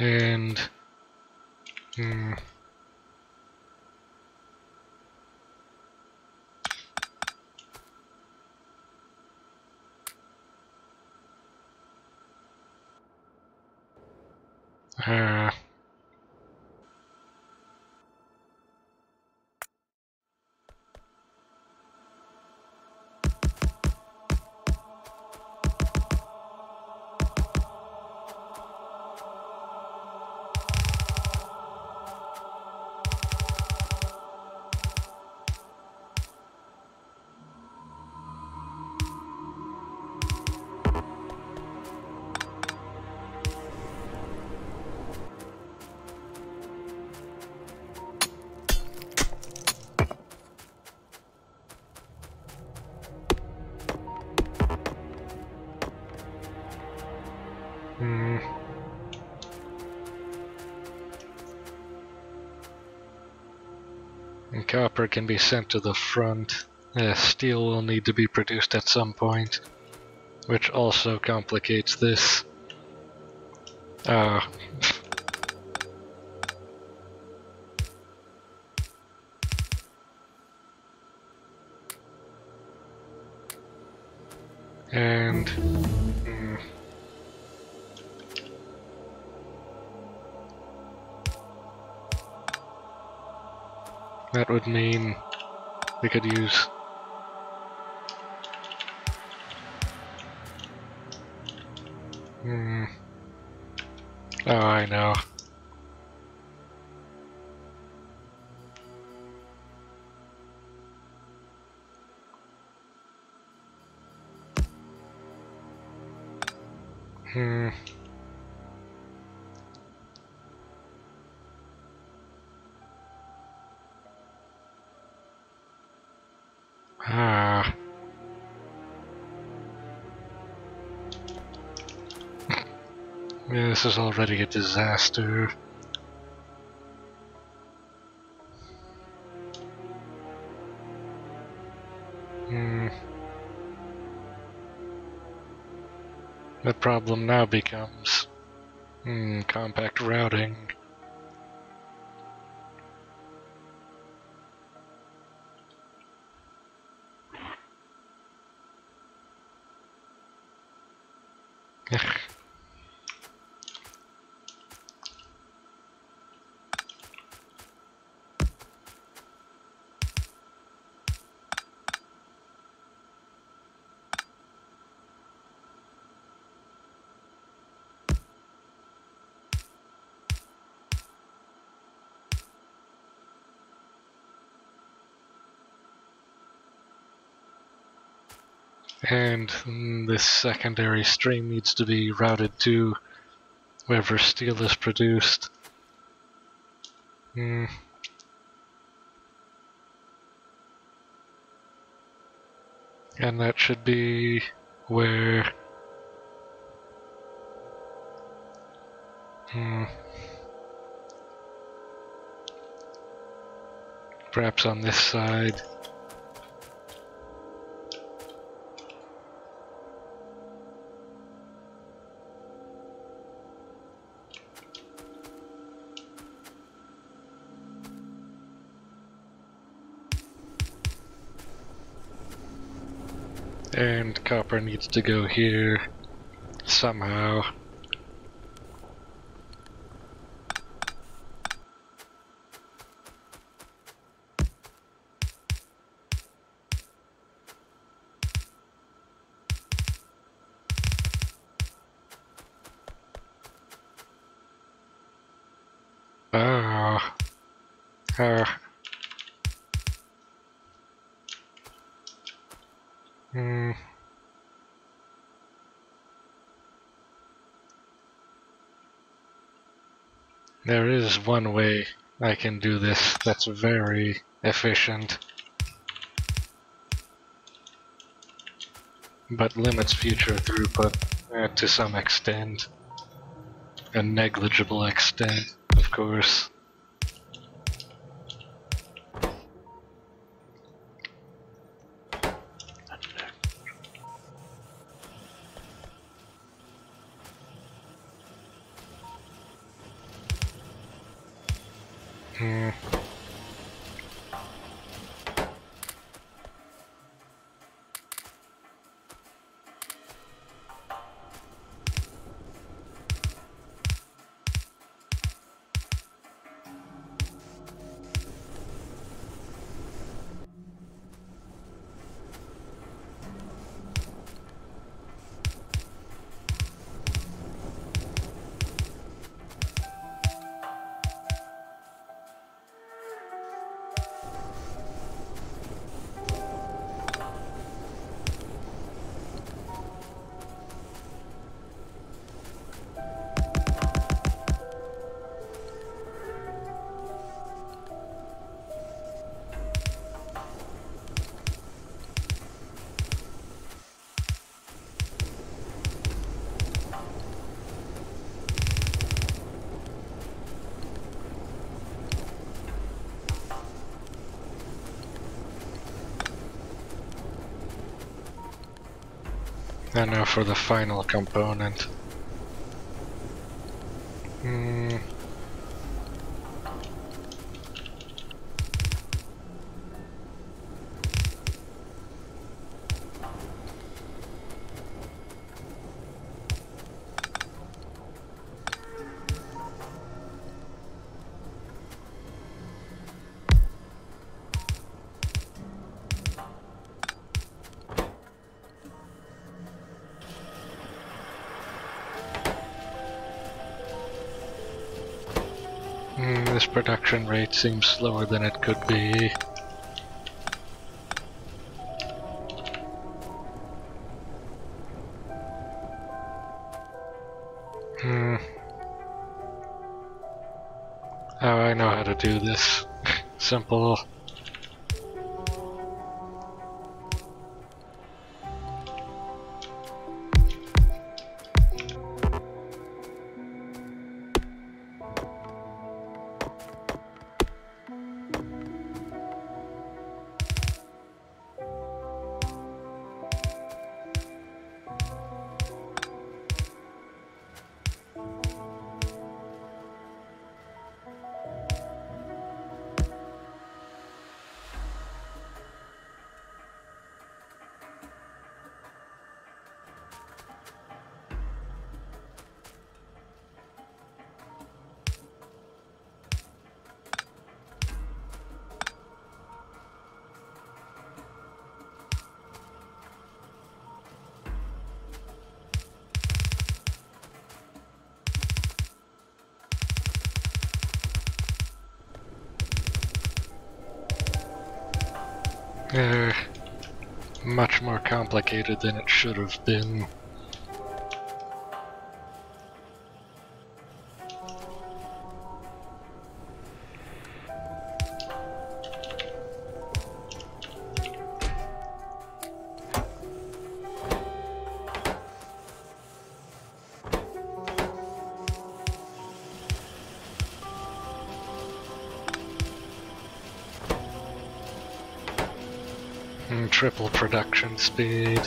And hmm, uh, copper can be sent to the front. Uh, steel will need to be produced at some point, which also complicates this. Uh, and that would mean we could use Hmm. Oh, I know. Hmm. Yeah, this is already a disaster. Hmm. The problem now becomes hmm, compact routing. And this secondary stream needs to be routed to wherever steel is produced. Hmm. And that should be where. Hmm. Perhaps on this side. And copper needs to go here somehow. Ah. Ah. There is one way I can do this that's very efficient. But limits future throughput uh, to some extent. A negligible extent, of course. Hmm. And now for the final component. Hmm. This production rate seems slower than it could be. Hmm. Oh, I know how to do this. Simple. Much more complicated than it should have been. Triple production speed.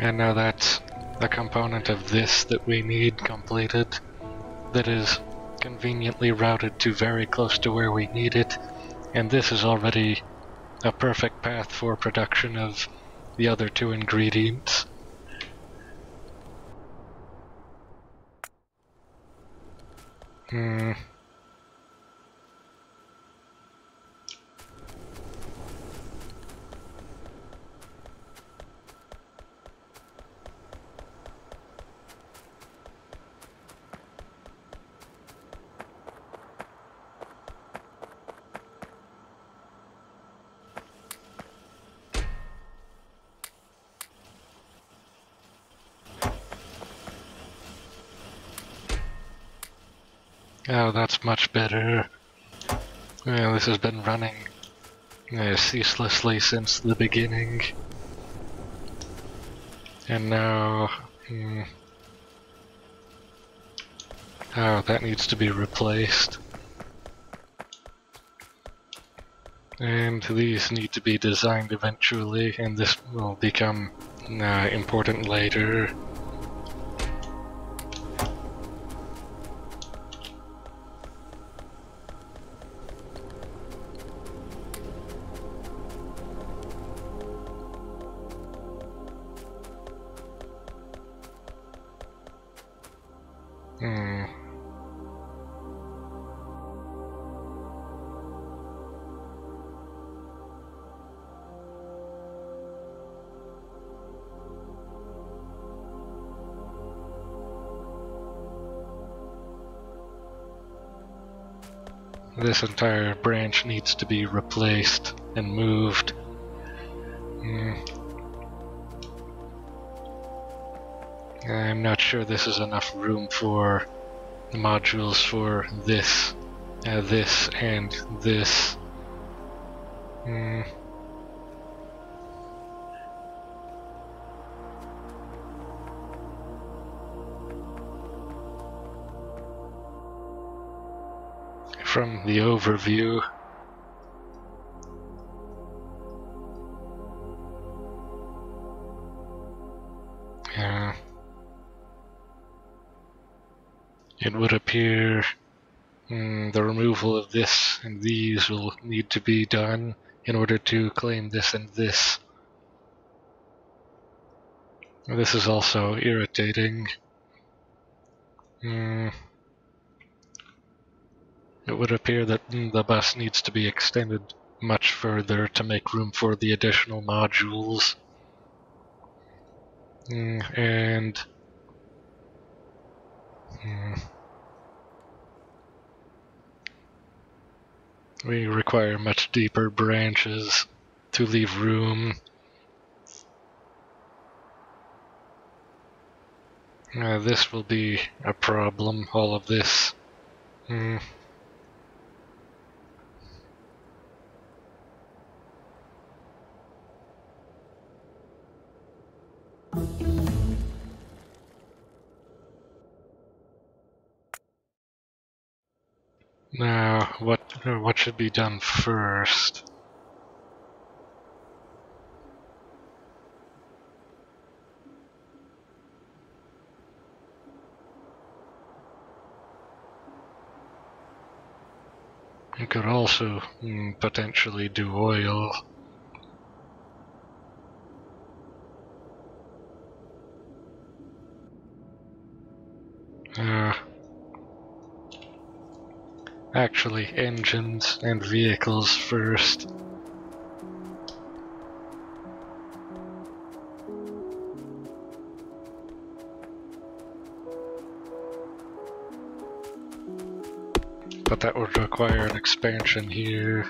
And now that's the component of this that we need completed that is conveniently routed to very close to where we need it. And this is already a perfect path for production of the other two ingredients. Hmm. Oh, that's much better. Yeah, this has been running uh, ceaselessly since the beginning. And now... Hmm. Oh, that needs to be replaced. And these need to be designed eventually, and this will become uh, important later. This entire branch needs to be replaced and moved. Mm. I'm not sure this is enough room for the modules for this, uh, this, and this. Mm. From the overview, yeah, it would appear mm, the removal of this and these will need to be done in order to claim this and this. This is also irritating. Mm. It would appear that the bus needs to be extended much further to make room for the additional modules. Mm, and mm, we require much deeper branches to leave room. Uh, this will be a problem, all of this. Mm. Now, what what should be done first? You could also mm, potentially do oil. Uh, actually, engines and vehicles first. But that would require an expansion here.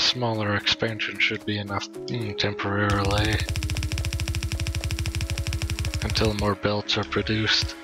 A smaller expansion should be enough mm, temporarily until more belts are produced.